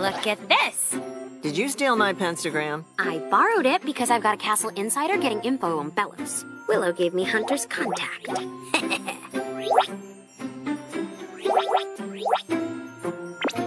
Look at this. Did you steal my pentagram? I borrowed it because I've got a castle insider getting info on Belos. Willow gave me Hunter's contact.